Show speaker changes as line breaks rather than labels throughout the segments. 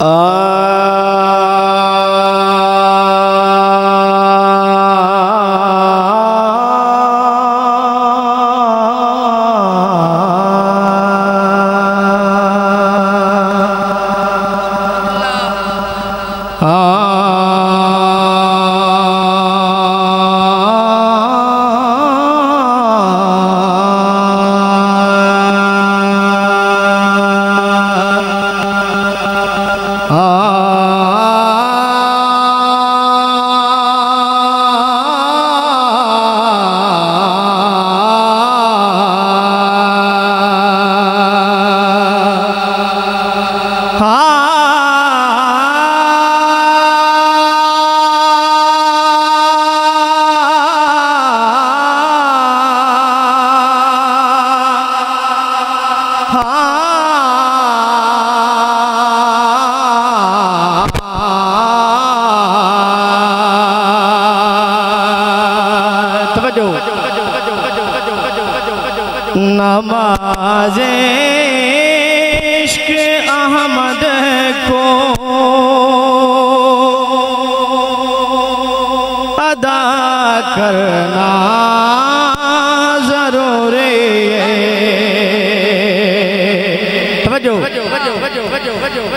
नमाज़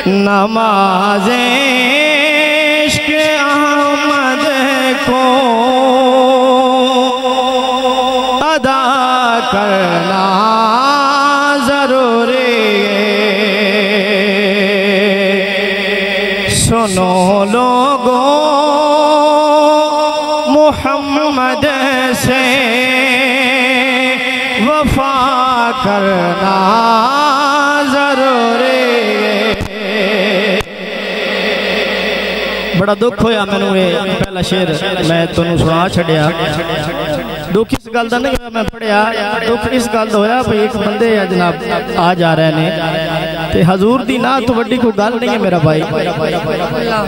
नमाज इश्क अहमद को बड़ा दुख होया मैनू ये पहला शेर। मैं तुम सुना छड़िया। दुख इस गल का नहीं होया मैं पढ़िया। दुख इस गल का होया भाई एक बंदे है जनाब आ जा रहे ने। ते हजूर दी ना तो वड्डी कोई गल नहीं है मेरा भाई।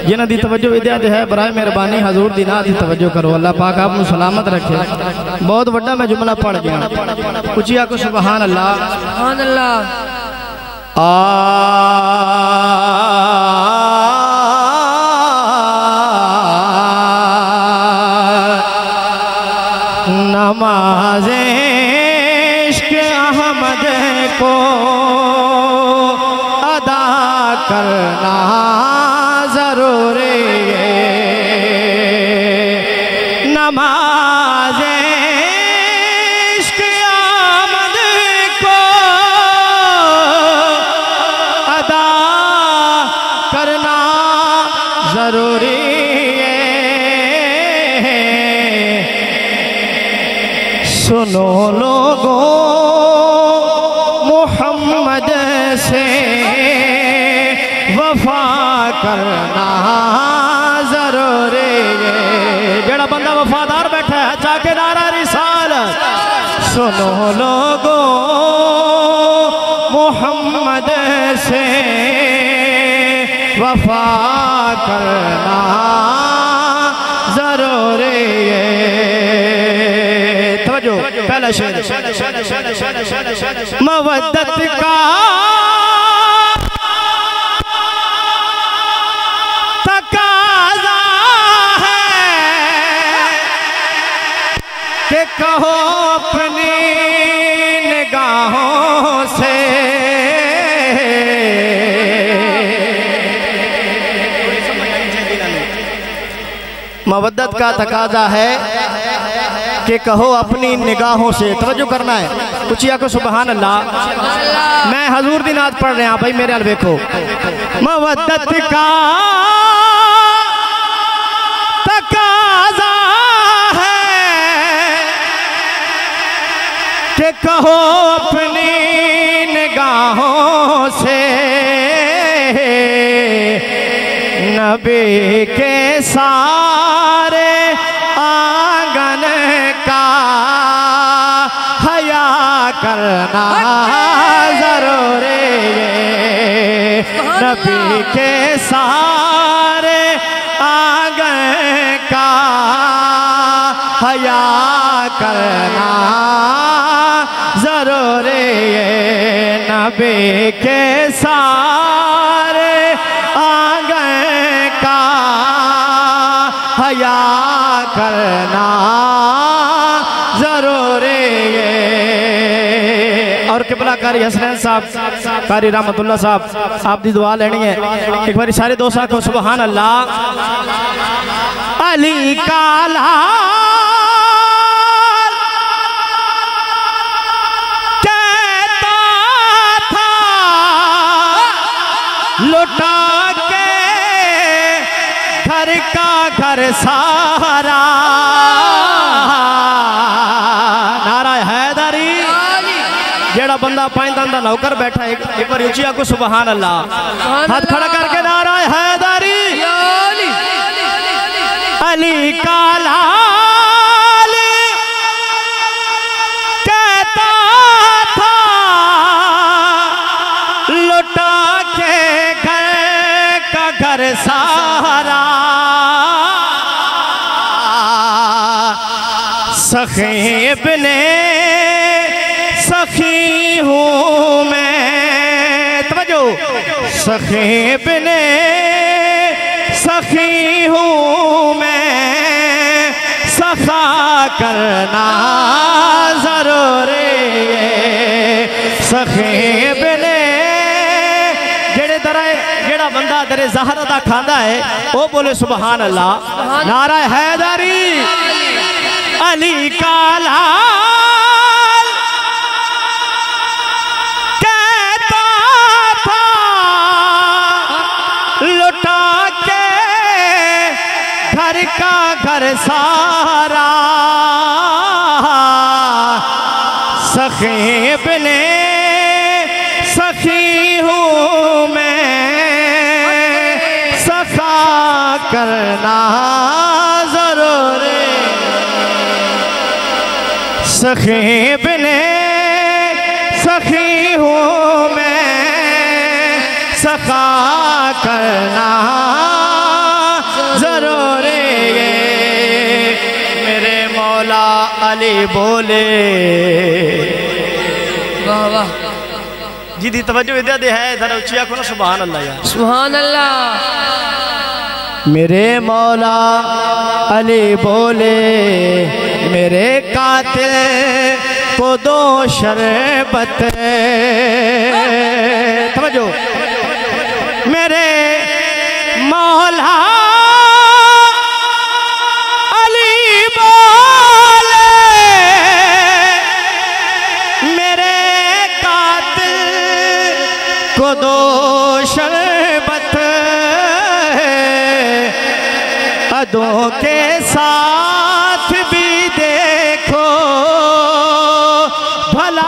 जिन्हां दी तवज्जो विद्या है बराए मेहरबानी हजूर दी ना दी तवज्जो करो। अल्लाह पाक आप सलामत रखे। बहुत व्डा मैं जुमला पढ़ गया उची आको सुबहान अल्लाह।
अल्लाह।
नमाज़ अहमद को सुनो लोगों मोहम्मद से वफा करना ज़रूरी जड़ा बंदा वफादार बैठा है चाकेदारा रिसाल। सुनो लोगों मोहम्मद से वफा मवद्दत का तकाजा है कि कहो अपनी निगाहों से। मवद्दत का तकाजा है कि कहो, अपनी निगाहों से। तवज्जो करना है। कुचिया को सुबहान अल्लाह मैं हजूर दिन आज पढ़ रहा भाई, मेरे अल देखो। मवद्दत का तकाजा है कि कहो, अपनी निगाहों से। नबी के सारे करना ज़रूरी ये नबी के सारे आगे का हया करना ज़रूरी ये नबी के सारे और किबला कारी हसनैन साहब, कारी रहमतुल्ला साहब, आप दी दुआ लेनी है। एक बार सारे दोस्त आखो सुबहान अल्लाह अली काला लुटा के घर का घर सारा। बंदा पाइंदा दा नौकर बैठा एक एक बार ऊँची आको सुबहान अल्लाह हाथ खड़ा करके नारा हैदरी। अली काला कहता था सखेब ने सखी हूँ मैं। सखा करना ज़रूरी सखेब ने जेड़े तरह जेड़ा बंदा तेरे जहर दा खांदा है, वो बोले सुबहान अल्लाह। नारा हैदरी अली काला का घर सारा। सखेब ने सखी हूँ मैं। सखा करना ज़रूरी। सखी बोले।
वाह वाह।
जी दी तवज्जो इधर दे है इधर ऊँची आँखों ना सुभान अल्लाह यार।
सुभान अल्लाह
मेरे मौला अली बोले मेरे कातिल को दो शरबत। समझो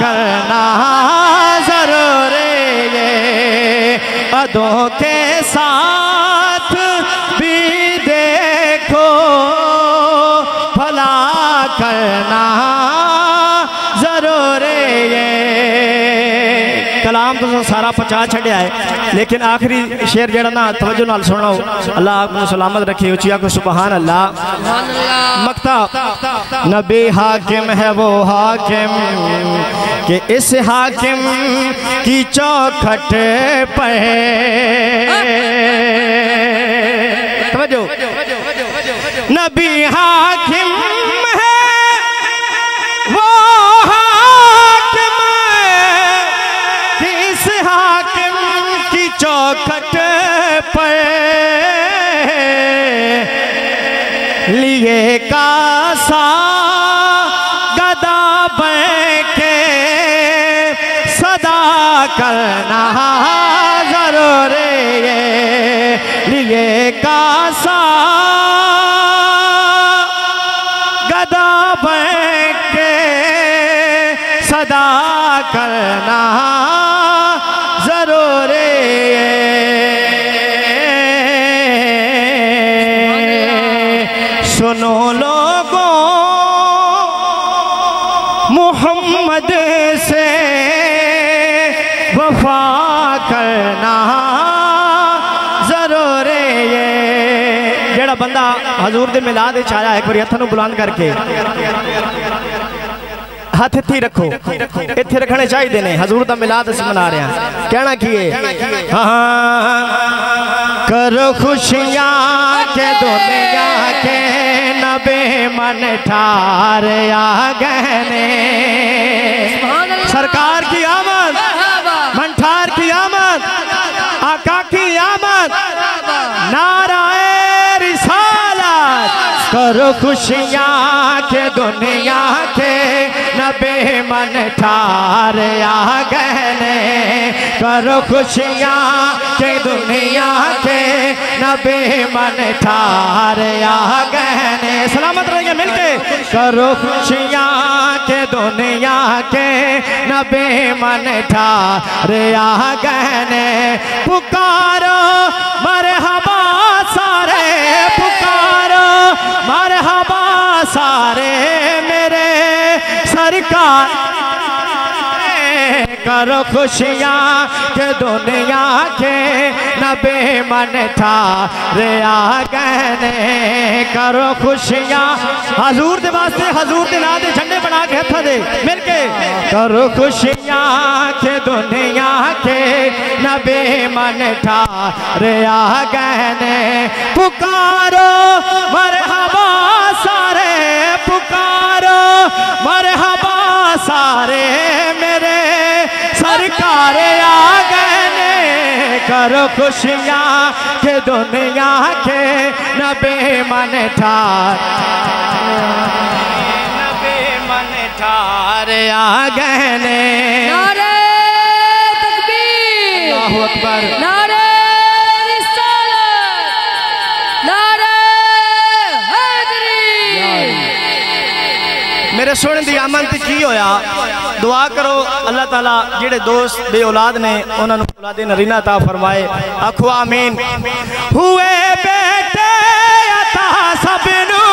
करण ज़रूरी अदोके साथ कलाम तो सारा पचा छड़िया है। लेकिन आखिरी शेर जड़ा ना, तवज्जो नाल सुनो अल्लाह आपको सलामत रखे उचिया को सुबहान अल्लाह मकता नबी हाकिम है वो हाकिम, कि इस हाकिम की चौखट पर तवज्जो। नबी हाकिम मोहम्मद से वफा करना ज़रूरी है जेड़ा बंदा हजूर दे मिलाद आया, एक बार हथां बुलंद करके। हथ इत्थे रखो। इत्थे रखने चाहिए ने। हजूर का मिलाद अस मना रहे। हैं कहना की है हाँ। करो खुशियाँ के दुनिया के। नबे मन ठार ने
सुभान अल्लाह।
सरकार की आमद
मन
ठार की आमद, आका की आमद रिसालत करो खुशियाँ के दुनिया के नबे मन ठार आ गए ने करो खुशियाँ के दुनिया के नबे मन ठार आ गए ने सलामत रहेंगे मिलके। करो खुशियाँ के दुनिया के नबे मन ठार आ गए ने पुकारो मरहबा सारे, पुकारो मरहबा सारे मेरे सरकार करो खुशियाँ के दुनिया के नबे मन था। रे आ गए करो खुशियाँ। हजूर दे वास्ते हजूर दे नाम दे झंडे बना के हथा दे, मिलके। करो खुशियाँ के दुनिया के नबे मन था। रे आ गए पुकारो, मरहबा सारे, पुकारो, मरहबा सारे मेरे सरकार आ गए ने करो खुशियाँ के दुनिया के नबे मन ठार। नबे मन ठार आ गए ने।
नारे तकबीर।
अल्लाहु अकबर।
नारे
मेरे सुन की अमन की होया? दुआ करो अल्लाह तला जेड़े दोस्त बे औलाद ने उन्होंने औलादे नरीना ता फरमाए। आखो, आमीन। हुए बेटे, अता सबनू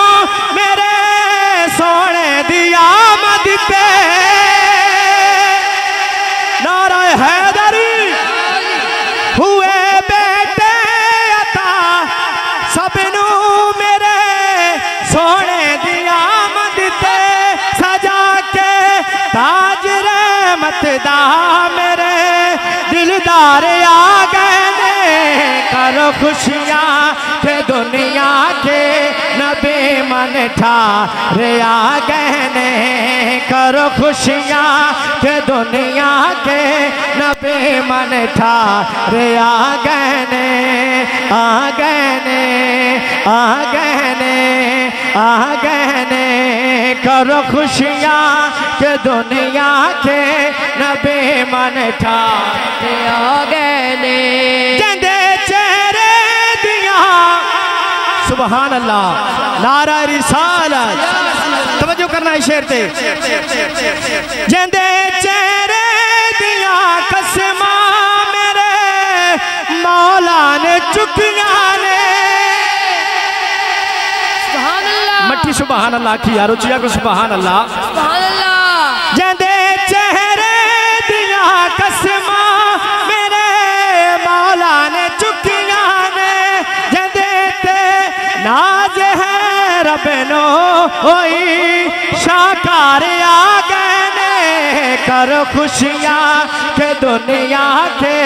मेरे सोने दी आमद पे। नारा हैदरी रहमत दा मेरे दिलदार आ गए करो खुशियाँ के दुनिया के। मन ठा रे आ गए करो खुशियाँ के दुनिया के नबे मन ठा। रे आ गए ने आ गए ने आ गए ने आ गए ने करो खुशियाँ के दुनिया के नबे मन था ठा
आ
सुबहान अल्लाह नारा रिसालत तवज्जो करना है शेर ते। जंदे चेहरे दिया कसमा मेरे मौला ने चुकिया ने।
सुभान अल्लाह
मट्टी सुबहान अल्लाह की यार उचिया को सुबहान अल्लाह
सुभान अल्लाह
जंदे होई शाकार आ। गए ने करो खुशियाँ के दुनिया के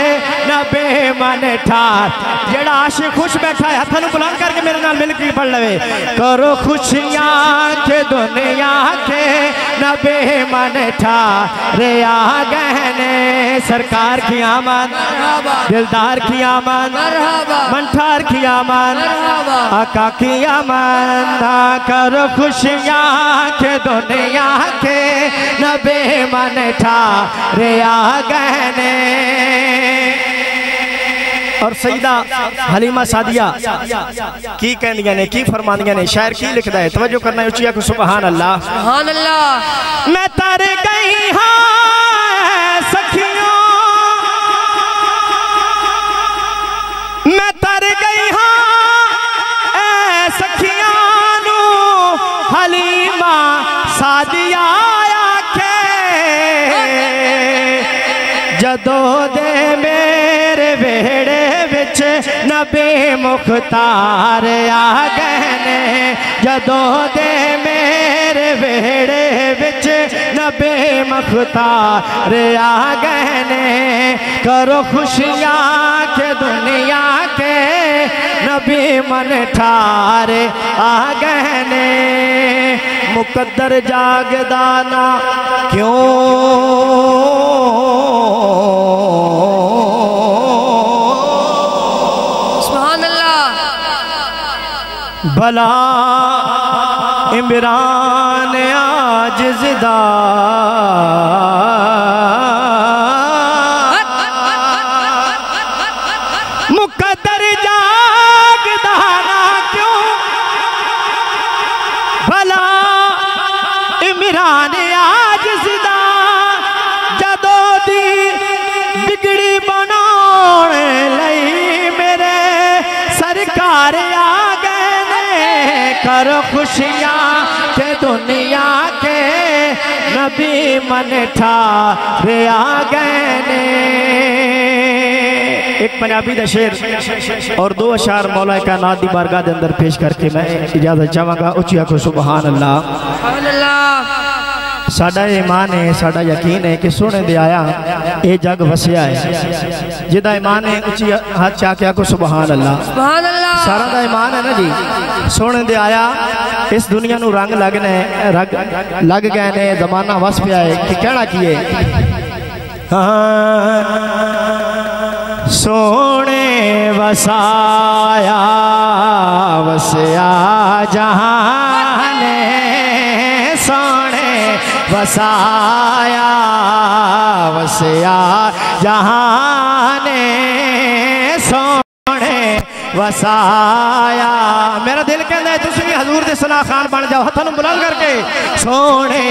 नबे मन ठार जेड़ा आशिक खुश बैठा है, हथां बुलंद करके मेरे नाल मिल के पढ़ लवे। करो खुशियाँ के दुनिया के नबे मन ठार रे आ गए ने सरकार की आमद, दिलदार की
मरहबा
मंठार की आमद, आका की आमद। आ करो खुशियाँ के दुनिया के नबे मन ठार रे आ गहने। और सईदा हलीमा सादिया की कहदियाँ ने की फरमादियाँ ने शायर की लिखता है? तवज्जो करना उचिया को सुबहान अल्लाह।
सुबहान अल्लाह।
मैं तारे गई हाँ। जदों दे मेरे बेड़े बिच नबी मुख्तार आ गए जदों दे मेरे वेड़े नबे मुख्तार आ गहने करो खुशियाँ के दुनिया के। नबी मन ठारे आ गहने मुकद्दर जागदाना क्यों? भला इमरान आज जिदा मुकद्दर जागदाना क्यों? भला इमरान आज जिदा। जदो दी बिगड़ी बनाने मेरे सरकार आ गए कर खुशियाँ के दुनिया के नबी मन ठारे आ गए ने। एक पंजाबी का शेर और दो अशार मौला कायनात दी बारगाह के अंदर पेश करके मैं इजाज़त चाहांगा उची आखो सुबहान अल्लाह साडा ईमान है साडा यकीन है कि सोने दे आया ये जग वसिया है। जिदा ईमान है उची हाथ चा के आखो सुबहान अल्लाह
सुभान अल्लाह
सारा दा ईमान है ना जी सोने दे आया इस दुनिया नु रंग लगने रंग लग गए ने जमाना वस पिया है कि कहना की हाँ सोने वसाया वसया जहाने सोने वसाया वसया जहाने सोने वसाया। मेरा दिल कहता है तुम हजूर दे सना खान बन जाओ हथों बुलंद करके सोने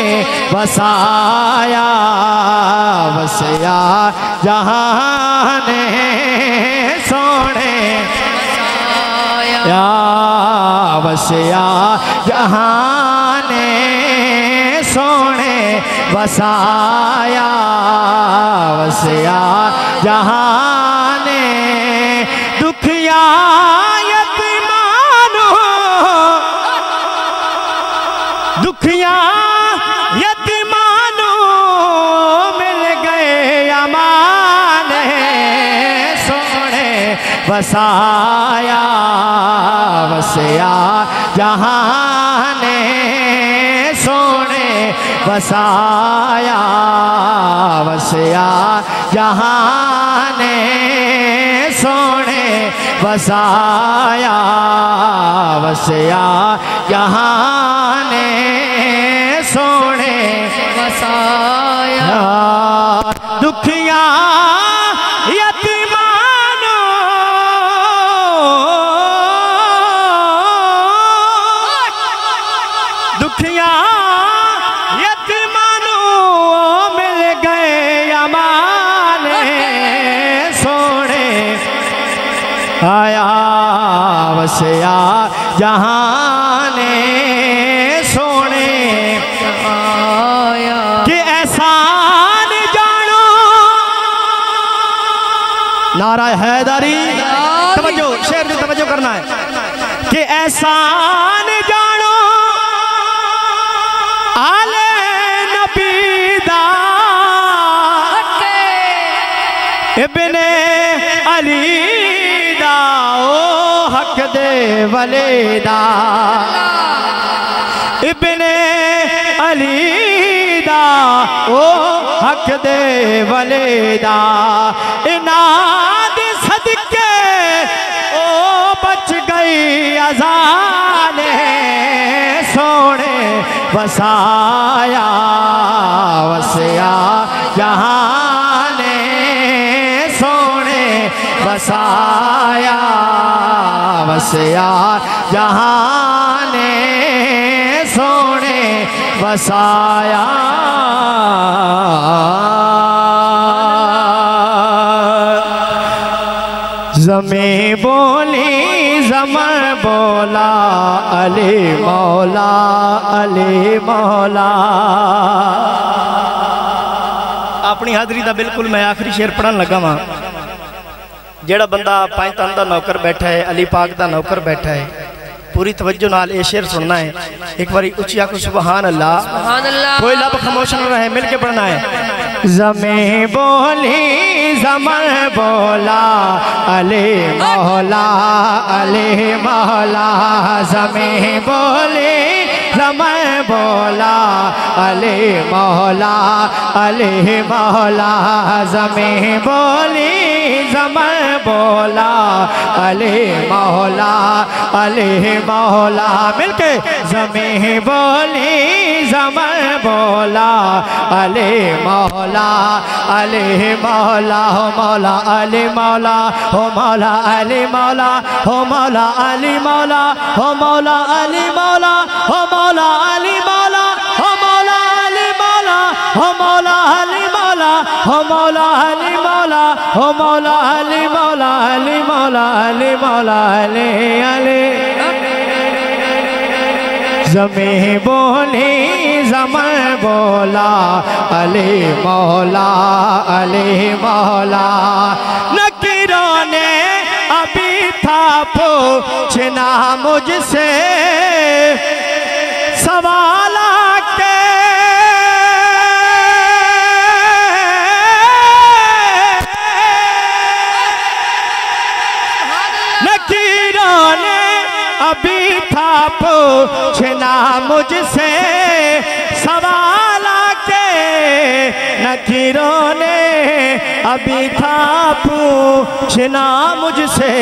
वसाया, वसया जहाने सोने वसया जहाने सोने वसाया, वसया जहाने दुखिया यतीमानो मिल गए अमान सोने वसाया वसया जहाने। सोने वसाया वसया जहाने। सोने वसाया वसया जहाने। सोने।
वसाया
दुखिया यतीमानो। दुखिया यतीमानो मिल गए अमाने। सोने। आया वसया जहाने आले नबी दा। इब्ने अली दा ओ हक दे वले दा। इब्ने अली दा ओ हक दे वले दा। इनाद सदके ओ बच गई सोने वसाया वसया जहाने सोने वसाया वसया जहाने सोने बसाया। जमी बोली, जमर बोला, अली मौला। अली मौला अपनी हाजरी का बिल्कुल मैं आखिरी शेर पढ़न लगा वा ਜਿਹੜਾ ਬੰਦਾ ਪੰਜ ਤਨ ਦਾ ਨੌਕਰ ਬੈਠਾ ਹੈ ਅਲੀ ਪਾਕ ਦਾ ਨੌਕਰ ਬੈਠਾ ਹੈ ਪੂਰੀ ਤਵੱਜੋ ਨਾਲ ਇਹ ਸ਼ੇਰ ਸੁਣਨਾ ਹੈ ਇੱਕ ਵਾਰੀ ਉੱਚੀ ਆਖੋ ਸੁਭਾਨ ਅੱਲਾਹ
सुभान अल्लाह
कोई लब खामोश न रहे मिल के पढ़ना है जमे बोली जमर बोला अले मौला अले मौला जमे बोले जमर बोला अले मौला अले मौला जमे बोली। जमर बोला, अले मौला अले मौला। मिलके जमे बोली जमर बोला, अले मौला अले मौला, हो मौला, अले मौला, हो मौला, अली मौला, हो मौला, अली मौला, हो मौला, अली मौला, हो मौला, अली मौला। हो मौला अली मौला, हो मौला अली मौला, हो मौला अली मौला अली मौला अली मौला, अली अली। जमे बोली जमर बोला, अले मौला अले मौला। नकीरों ने अभी था पूछना मुझसे, सवाल अभी था पूछना मुझसे सवाल के नकीरों ने अभी था पूछना मुझसे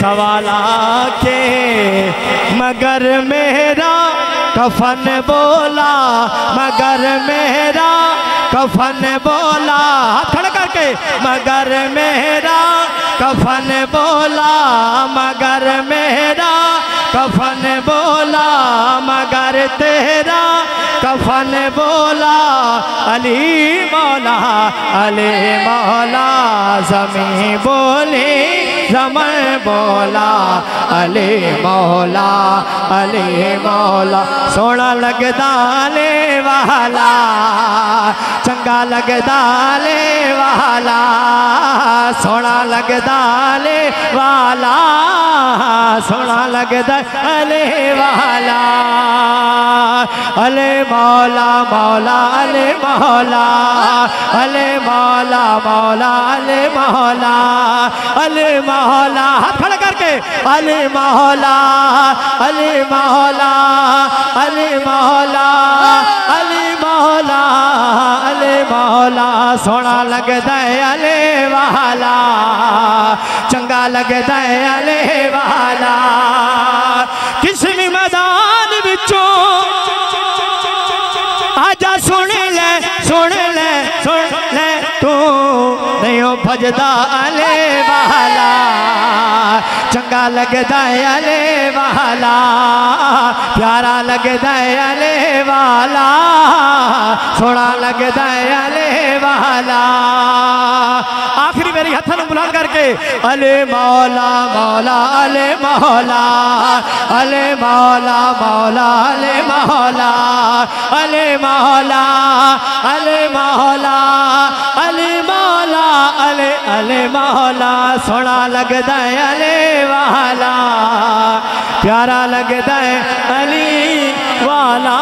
सवाल के मगर मेरा कफन बोला, मगर मेरा कफन बोला। खड़ा करके, मगर मेरा कफन बोला मगर मेरा, कफन बोला मगर तेरा, कफन बोला अली मौला अली मौला जमी बोली जमन बोला अली मौला अली मौला। सोना लगदा ले वाला, चंगा लगदा ले वाला, सोना लगदा ले वाला, सोना लगदा अले वाला। अले मौला मौला, अले मौला अले मौला मौला, अले मौला अले मौला हाथ करके अले मौला अले मौला अले मौला अले मौला अले मौला। सोना लगदा है अले वाला, चंगा लगदा है अले वाला। किस भी मैदान विचों? आजा सुन ले सुन ले सुन ले तू। नहीं भजदा अले वाला। चंगा लगता है अले वाला, प्यारा लगदा है अले वाला, सोना लगदा है अले वाला। आखिरी मेरी हथन बुलंद करके, अले मौला मौला, अले मौला अले मौला मौला, अले मौला अले मौला अले मौला, अले अले मौला सोना लगता है अले वाला। प्यारा लगता है अली वाला।